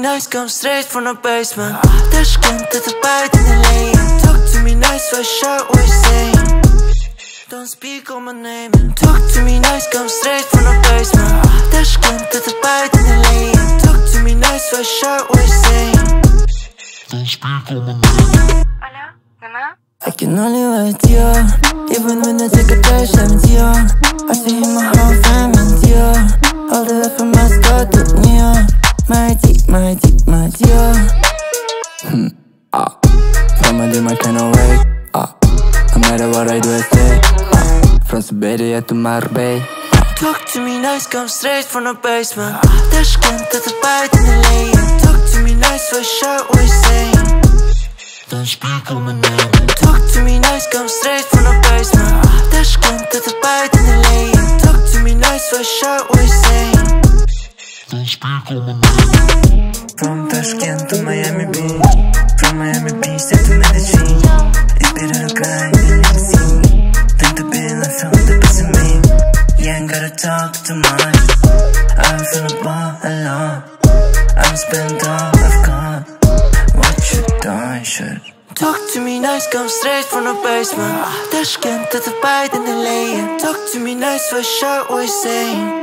nice, come straight from the basement Dashcam to the bite in the lane Talk to me nice, what shot what you saying Don't speak on my name Talk to me nice, come straight from the basement Dashcam to the bite in the lane Talk to me nice, what shot what you saying Don't speak on my name Алло, Мама? I can only wait you Even when I take a dash, I'm you I see my whole family, you All the way from my start to you My my deep, my dear. Hmm, ah. From a my kind of way, ah. No matter what I do, I stay, ah. From Siberia to Marbella Talk to me nice, come straight from the basement. To the bite in the lane. Talk to me nice, what shot, what you saying? Don't speak on my name. Talk to me nice, come straight from the basement. To the bite in the lane. Talk to me nice, what shot, From Tashkent to Miami Beach From Miami Beach to Medellin Espera acá en el MC Tanta pena son de pésame You ain't gotta talk too much I'm finna ball alone. I'm spent all I've got. What you done, shit Talk to me nice, come straight from the basement. Tashkent to the bite in the lane. Talk to me nice, what shot, what you saying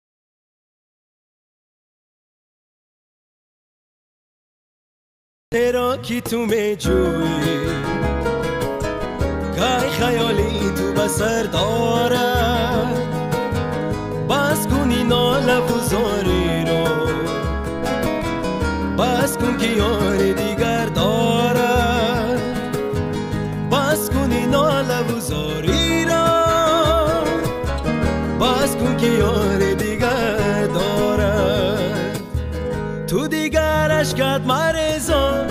ترا کی تو میجوی. کای خیالی تو بسر باس بس کنی ناله بزاری رو. بس کن که یار دیگر دار بس کنی ناله بزاری را بس کن که یار دیگر دیگر اشکت مرزا.